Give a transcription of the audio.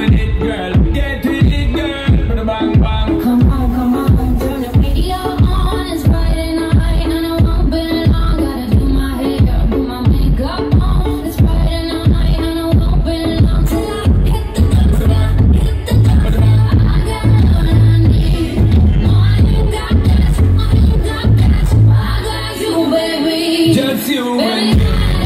it, girl. Get it, girl. Bang bang. Come on, come on. Turn the radio on. It's Friday night and I won't be long. Gotta do my hair, put my makeup on. It's Friday night and I won't be long till I hit the club, hit the club. I got what I need. You got you got. I got you, baby. Just you and me.